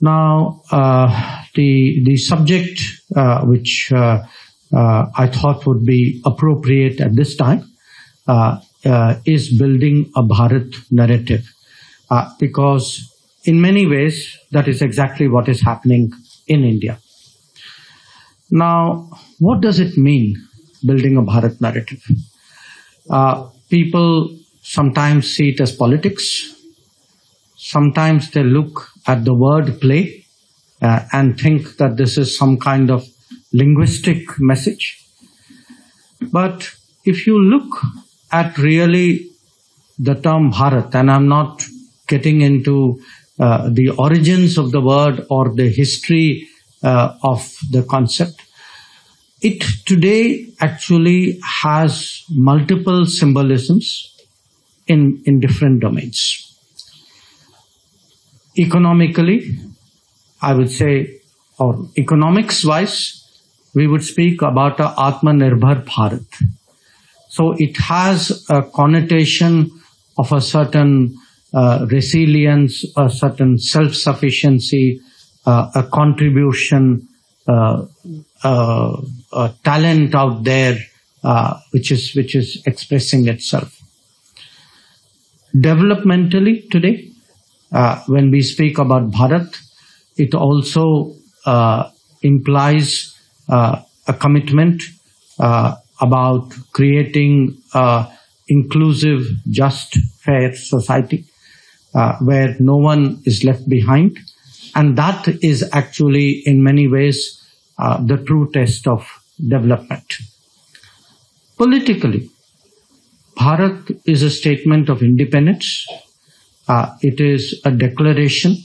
Now, uh, the the subject uh, which uh, uh I thought would be appropriate at this time uh, uh, is building a Bharat narrative, because in many ways that is exactly what is happening in India. Now, what does it mean building a Bharat narrative? people sometimes see it as politics. Sometimes they look at the word play uh, and think that this is some kind of linguistic message. But if you look at really the term Bharat, and I'm not getting into uh, the origins of the word or the history uh, of the concept, it today actually has multiple symbolisms in, in different domains. Economically, I would say, or economics wise, we would speak about a Atmanirbhar Bharat. So it has a connotation of a certain uh, resilience, a certain self-sufficiency, uh, a contribution, uh, uh a talent out there, uh, which is which is expressing itself. Developmentally today, uh, when we speak about Bharat, it also implies uh, a commitment uh, about creating a inclusive, just, fair society uh, where no one is left behind. And that is actually, in many ways, the true test of development. Politically, Bharat is a statement of independence. Uh, it is a declaration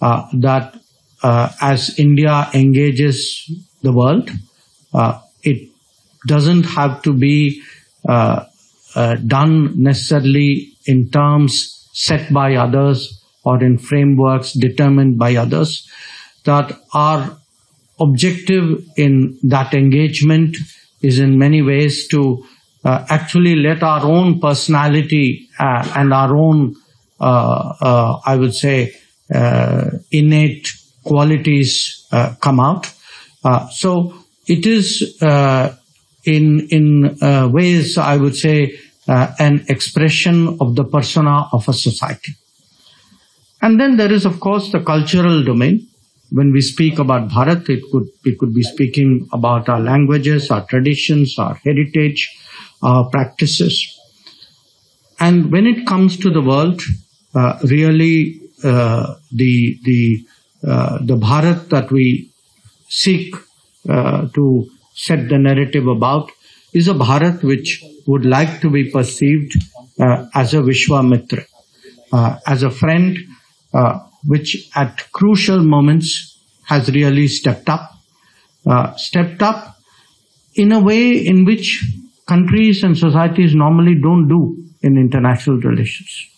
uh, that uh, as India engages the world. It doesn't have to be done necessarily in terms set by others or in frameworks determined by others. That our objective in that engagement is in many ways to uh, actually let our own personality uh, and our own, I would say, innate qualities come out uh, so it is uh, in in uh, ways I would say uh, an expression of the persona of a society. And then there is of course the cultural domain. When we speak about Bharat, it could we could be speaking about our languages, our traditions, our heritage, our practices. And when it comes to the world, uh, really uh, the the the Bharat that we seek uh, to set the narrative about is a Bharat which would like to be perceived uh, as a Vishwamitra, uh, as a friend uh, which at crucial moments has really stepped up, uh, stepped up in a way in which countries and societies normally don't do in international relations.